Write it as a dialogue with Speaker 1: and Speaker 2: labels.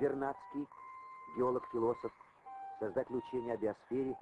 Speaker 1: Вернадский, геолог-философ, создатель учения о биосфере